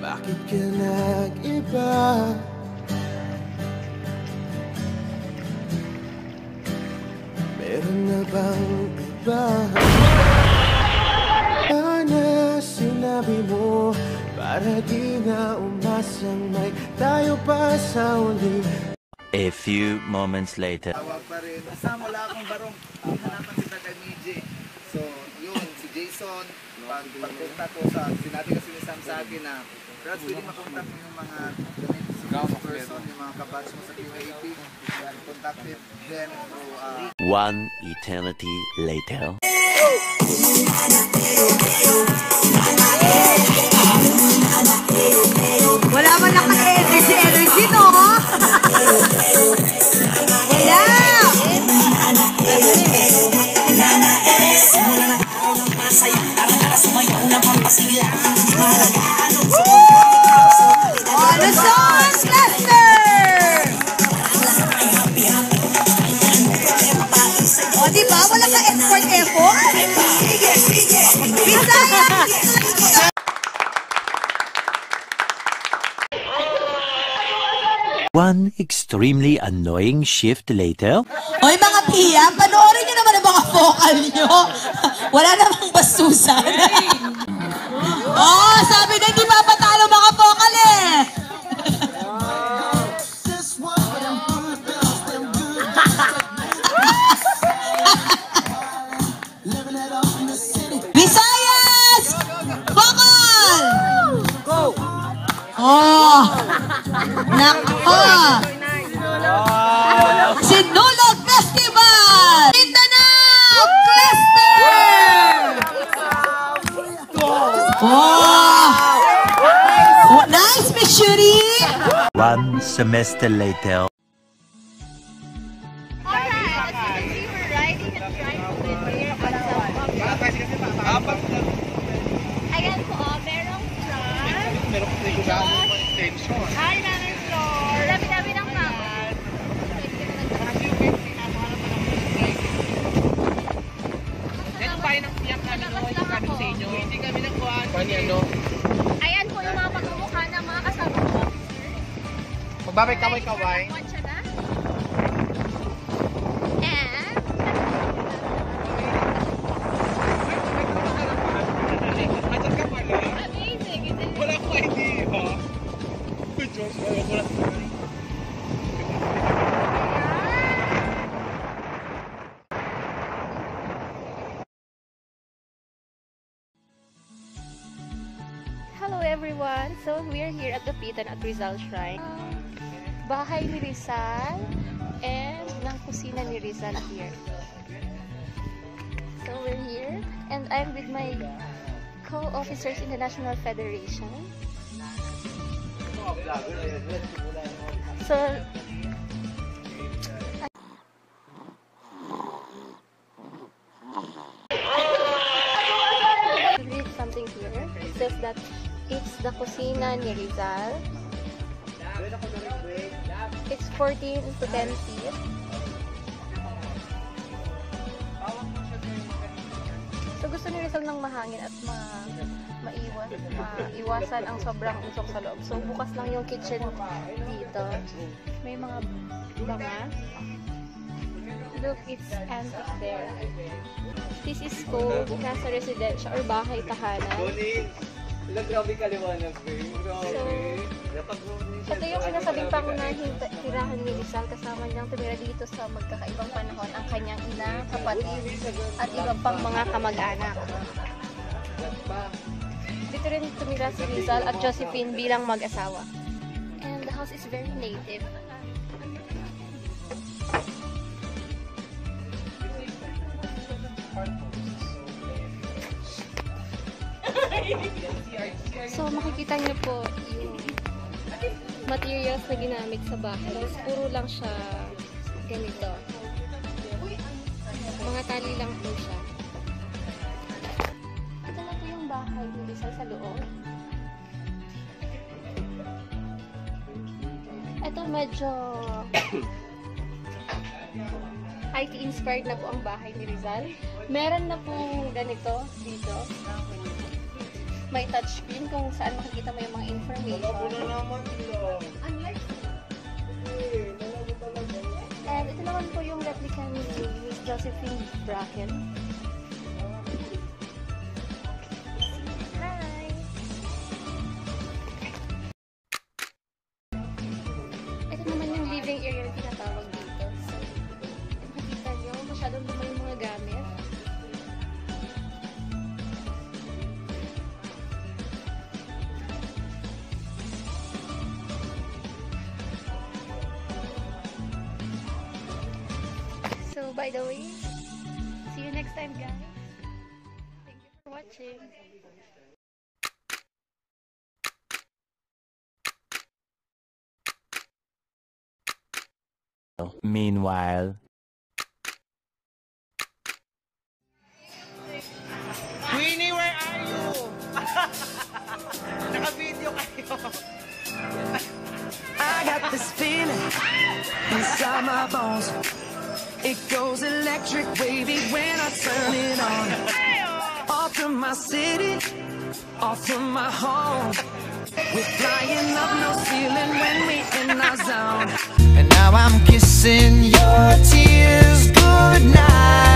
Bakit ka nag-iba? Meron na bang iba? Sana sinabi mo Para di na umasang may tayo pa sa uli A few moments later. Tawag pa rin. Basta wala akong barong ang hanapan kita kay Miji. So, yun, si Jason, pag pagpunta ko sa, sinabi kasi ni Sam sa akin na, Brad, pwede makontak mo yung mga person, yung mga kabatch mo sa QAP. Yan, contacted them through, uh, One eternity later. Ba? Wala ka effort-effort? Bisaya! One extremely annoying shift later. Hoy mga piya, panoorin nyo naman ang mga vocal nyo. Wala namang bastusan. oh, sabi na hindi papatalo Nako! Sinulog Festival! Mindanao Cluster! Oh! oh nice, Miss Shuri! One semester later. Ayan po, oh, merong floor. Merong extension. Ay, namin floor. Dami-dami ng map. Yan bayan ng tiyak namin no, yung kami sa inyo. Hindi kami nagkuhan. Kani ano? Ayan po yung mga pagmumukha ng mga kasama ko. Magbabay kaway-kaway. Everyone! So we're here at the Pitan at Rizal Shrine. Bahay ni Rizal and ng kusina ni Rizal here. So we're here and I'm with my co-officers in the National Federation. So read something here. It says that it's the kusina ni Rizal. It's 14 to 10 feet. So gusto ni Rizal ng mahangin at ma maiwan, maiwasan ang sobrang usok sa loob. So bukas lang yung kitchen dito. May mga banga. Look, it's antique there. This is called Casa Residencia or Bahay Tahanan. Wala, grabe kaliwanag, babe. Grabe. Ito yung sinasabing pangunahing tirahan ni Rizal kasama niyang tumira dito sa magkakaibang panahon ang kanyang ina, kapatid, at iba pang mga kamag-anak. Dito rin tumira si Rizal at Josephine bilang mag-asawa. And the house is very native. So makikita niyo po yung materials na ginamit sa bahay. Is puro lang siya ganito. Mga tali lang po siya. Ito na po yung bahay ni Rizal sa loob. Ito medyo IT-inspired na po ang bahay ni Rizal. Meron na pong ganito dito. May touchscreen kung saan makikita mo yung mga information. And ito naman po yung replica ni Josephine Bracken. By the way, see you next time, guys. Thank you for watching. Meanwhile, Queenie, where are you? Naka-video kayo. I got this feeling inside my bones. It goes electric wavy when I turn it on. Off from my city, off from my home. We're flying up no ceiling when we in our zone. And now I'm kissing your tears goodnight.